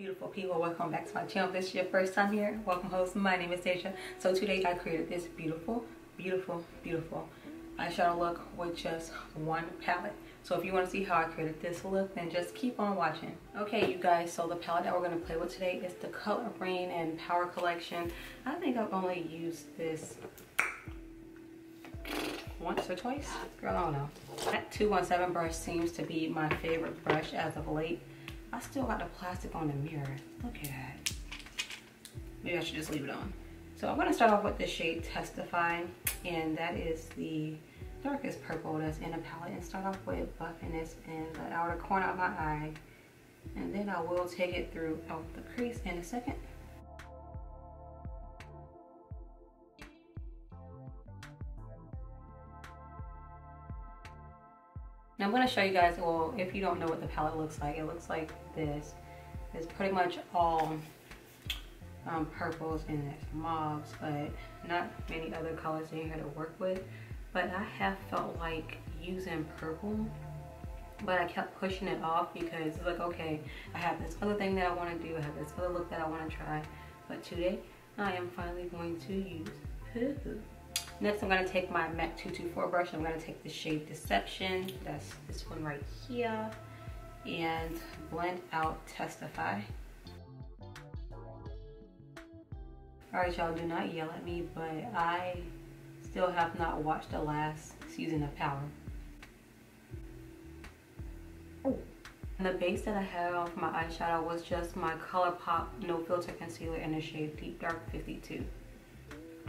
beautiful people welcome back to my channel. If this is your first time here welcome host. My name is Deja so today I created this beautiful beautiful beautiful eyeshadow look with just one palette. So if you want to see how I created this look then just keep on watching. Okay you guys so the palette that we're going to play with today is the Coloured Raine and power collection. I think I've only used this once or twice. Girl I don't know. That 217 brush seems to be my favorite brush as of late I still got the plastic on the mirror. Look at that. Maybe I should just leave it on. So I'm gonna start off with the shade Testify, and that is the darkest purple that's in the palette. And start off with buffing this in the outer corner of my eye. And then I will take it through out the crease in a second. Now I'm going to show you guys, well, if you don't know what the palette looks like, it looks like this. It's pretty much all um, purples and mauves, but not many other colors in here to work with. But I have felt like using purple, but I kept pushing it off because it's like, okay, I have this other thing that I want to do. I have this other look that I want to try. But today, I am finally going to use purple. Next, I'm going to take my MAC 224 brush. I'm going to take the shade Deception. That's this one right here. And blend out Testify. Alright, y'all, do not yell at me, but I still have not watched the last season of Power. And the base that I have for my eyeshadow was just my ColourPop No Filter Concealer in the shade Deep Dark 52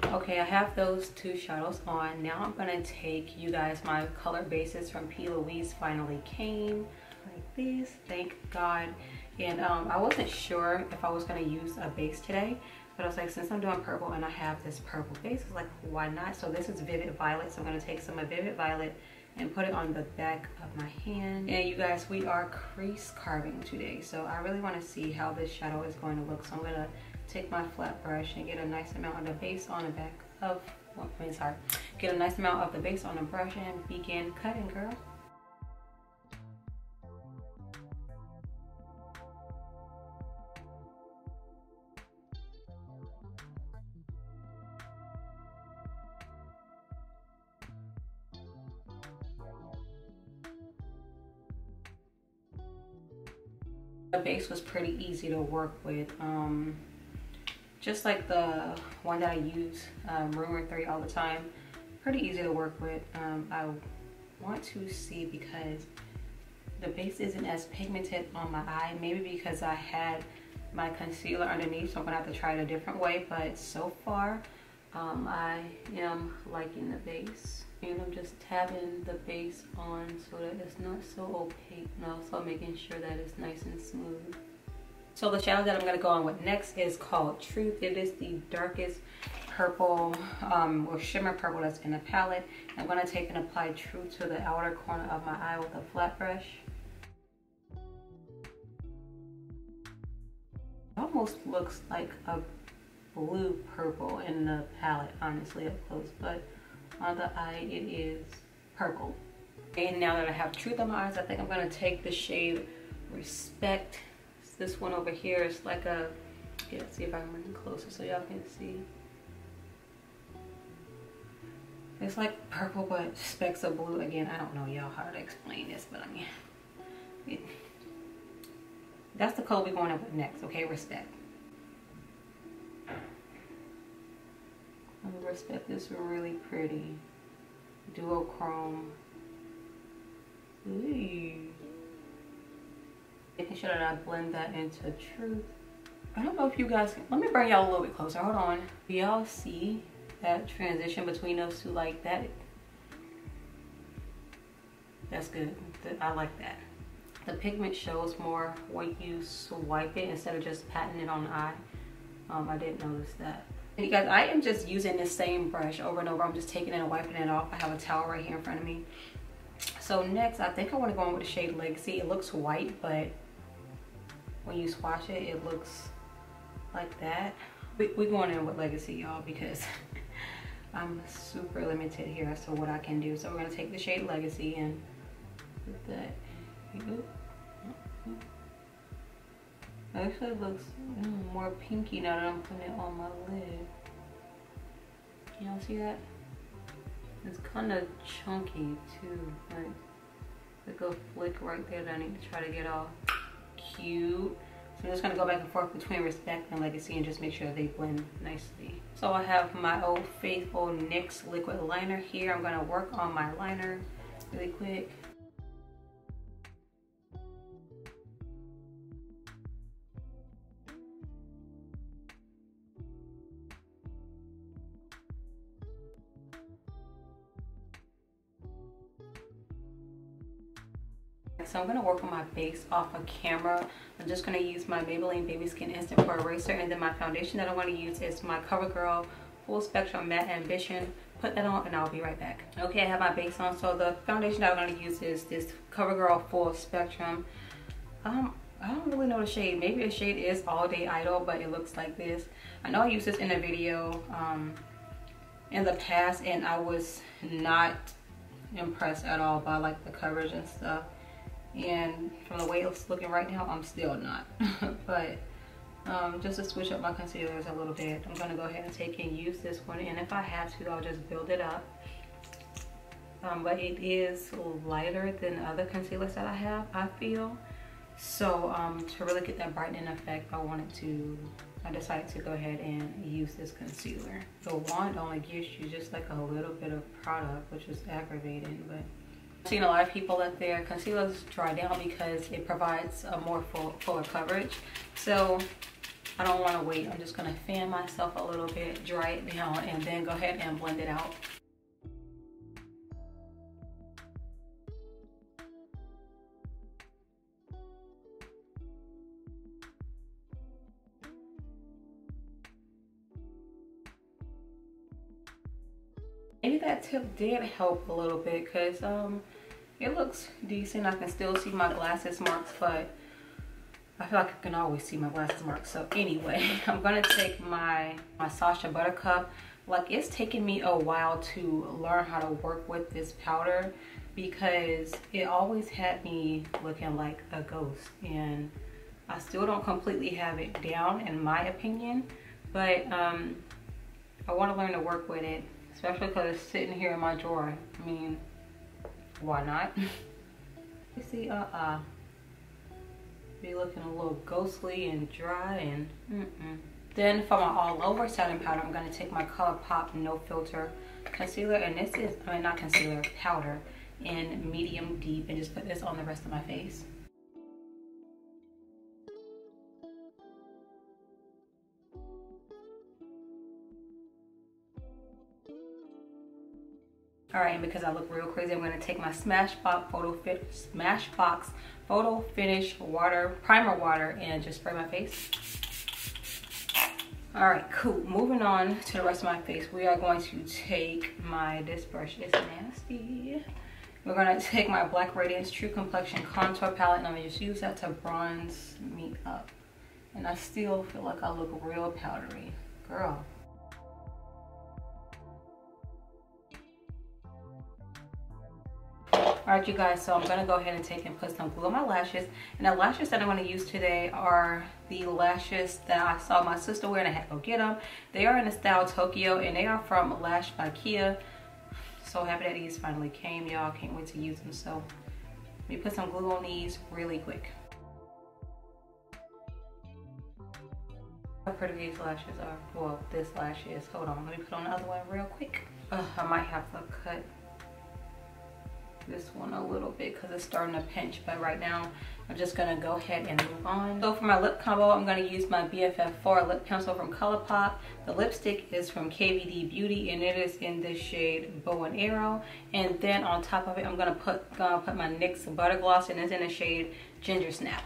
okay i have those two shadows on. Now i'm gonna take you guys my color bases from p. Louise finally came like this thank god. And um, i wasn't sure if i was to use a base today but i was like since i'm doing purple and i have this purple base it's like why not? So this is vivid violet so i'm to take some of vivid violet and put it on the back of my hand and you guys we are crease carving today so i really want to see how this shadow is going to look so i'm going to take my flat brush and get a nice amount of the base on the back of, well, I mean, sorry, get a nice amount of the base on the brush and begin cutting, girl. The base was pretty easy to work with. Um, just like the one that I use, um, Rumor 3 all the time. Pretty easy to work with. Um, I want to see because the base isn't as pigmented on my eye. Maybe because I had my concealer underneath, so I'm gonna have to try it a different way. But so far, um, I am liking the base. And I'm just tapping the base on so that it's not so opaque and also making sure that it's nice and smooth. So the shadow that I'm going to go on with next is called Truth. It is the darkest purple um, or shimmer purple that's in the palette. I'm going to take and apply Truth to the outer corner of my eye with a flat brush. almost looks like a blue purple in the palette honestly up close but on the eye it is purple and now that I have truth on my eyes I think I'm to take the shade respect this one over here is like a, yeah, see if I can bring it closer so y'all can see. It's like purple but specks of blue. Again, I don't know y'all how to explain this, but I mean, it, that's the color we're going up with next, okay? Respect. I respect this really pretty. Duochrome. Ooh making sure that I blend that into truth. I don't know if you guys, can, let me bring y'all a little bit closer, hold on. Y'all see that transition between those two like that? That's good, I like that. The pigment shows more when you swipe it instead of just patting it on the eye. Um, I didn't notice that. And you guys, I am just using the same brush over and over. I'm just taking it and wiping it off. I have a towel right here in front of me. So next, I think I want to go in with the shade Legacy. It looks white, but when you swatch it, it looks like that. We, we're going in with Legacy, y'all, because I'm super limited here as to what I can do. So we're gonna take the shade Legacy and put that. Actually looks more pinky now that I'm putting it on my lid. Y'all see that? It's kind of chunky too. Like, like a flick right there that I need to try to get all cute. So I'm just gonna go back and forth between Respect and Legacy and just make sure they blend nicely. So I have my Old Faithful NYX liquid liner here. I'm gonna work on my liner really quick. So I'm gonna work on my base off of camera. I'm just gonna use my Maybelline Baby Skin Instant Pore Eraser and then my foundation that I'm gonna use is my CoverGirl Full Spectrum Matte Ambition. Put that on and I'll be right back. Okay, I have my base on. So the foundation that I'm gonna use is this CoverGirl Full Spectrum. Um, I don't really know the shade. Maybe the shade is All Day Idol, but it looks like this. I know I used this in a video um, in the past and I was not impressed at all by like the coverage and stuff and from the way it's looking right now i'm still not. But um, just to switch up my concealers a little bit i'm gonna go ahead and take and use this one. And if i have to i'll just build it up. Um, but it is lighter than other concealers that i have i feel. So um, to really get that brightening effect i wanted to I decided to go ahead and use this concealer. The wand only gives you just like a little bit of product, which is aggravating, but Seen a lot of people let their concealers dry down because it provides a more full, fuller coverage. So I don't want to wait. I'm just going to fan myself a little bit, dry it down, and then go ahead and blend it out. Did help a little bit because um it looks decent. I can still see my glasses marks but i feel like i can always see my glasses marks. So anyway i'm gonna take my my Sacha buttercup. Like it's taken me a while to learn how to work with this powder because it always had me looking like a ghost and I still don't completely have it down in my opinion. But um, I want to learn to work with it especially because it's sitting here in my drawer. I mean, why not? you see, uh-uh. Be looking a little ghostly and dry and mm-mm. Then for my all over setting powder, I'm gonna take my ColourPop No Filter concealer, and this is, I mean not concealer, powder in medium deep, and just put this on the rest of my face. All right, and because I look real crazy, I'm gonna take my Smashbox Photo Fit Smashbox Photo Finish Water Primer Water and just spray my face. All right, cool. Moving on to the rest of my face, we are going to take my, this brush is nasty. We're gonna take my Black Radiance True Complexion Contour Palette and I'm gonna just use that to bronze me up. And I still feel like I look real powdery. Girl, all right you guys so i'm gonna go ahead and take and put some glue on my lashes. And the lashes that i'm to use today are the lashes that i saw my sister wear and i had to go get them they are in the style tokyo and they are from Lashed By Kia so happy that these finally came y'all. Can't wait to use them so let me put some glue on these really quick. How pretty these lashes are. Well this lash is hold on let me put on the other one real quick. Uh, i might have to cut this one a little bit because it's starting to pinch but right now I'm just gonna go ahead and move on. So for my lip combo I'm gonna use my BFF4 lip pencil from ColourPop. The lipstick is from KVD Beauty and it is in the shade Bow and Arrow and then on top of it I'm gonna put, put my NYX Butter Gloss and it's in the shade Ginger Snap.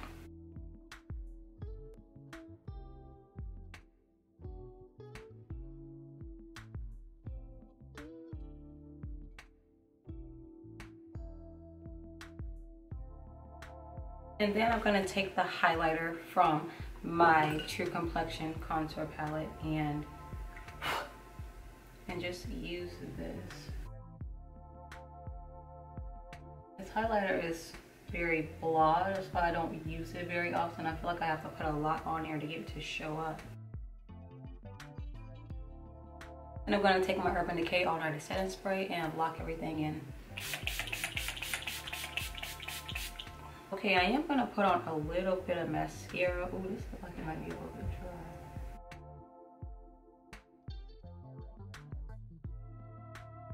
And then I'm gonna take the highlighter from my True Complexion contour palette and and just use this. This highlighter is very blah. That's why I don't use it very often. I feel like I have to put a lot on here to get it to show up. And I'm gonna take my Urban Decay All Night Setting Spray and block everything in. Okay, I am gonna put on a little bit of mascara. Oh, this looks like it might be a little bit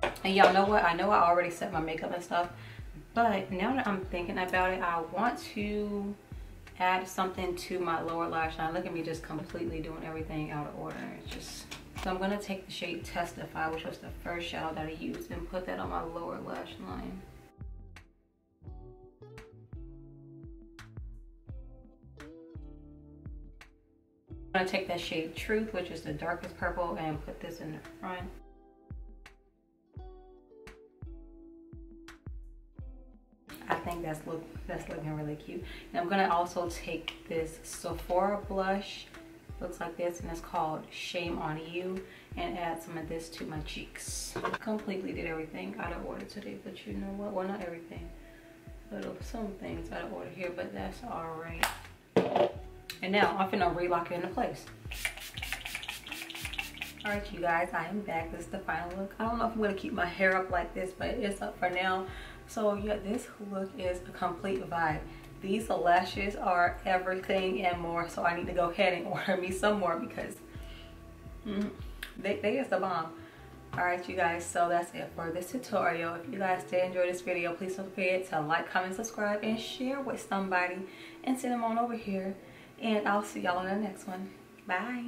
dry. And y'all know what? I know I already set my makeup and stuff, but now that I'm thinking about it, I want to add something to my lower lash line. Look at me just completely doing everything out of order. It's just so I'm gonna take the shade Testify, which was the first shadow that I used, and put that on my lower lash line. I'm gonna take that shade Truth, which is the darkest purple, and put this in the front. I think that's look that's looking really cute. And I'm gonna also take this Sephora blush looks like this and it's called Shame on You and add some of this to my cheeks. Completely did everything out of order today, but you know what? Well, not everything. Little some things out of order here, but that's all right. And now I'm gonna relock it into place. All right, you guys, I am back. This is the final look. I don't know if I'm gonna keep my hair up like this, but it's up for now. So yeah, this look is a complete vibe. These lashes are everything and more. So I need to go ahead and order me some more because mm, they, they is the bomb. Alright you guys, so that's it for this tutorial. If you guys did enjoy this video, please don't forget to like, comment, subscribe, and share with somebody. And send them on over here. And I'll see y'all in the next one. Bye.